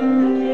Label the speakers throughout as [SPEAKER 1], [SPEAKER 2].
[SPEAKER 1] 말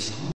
[SPEAKER 1] leaves.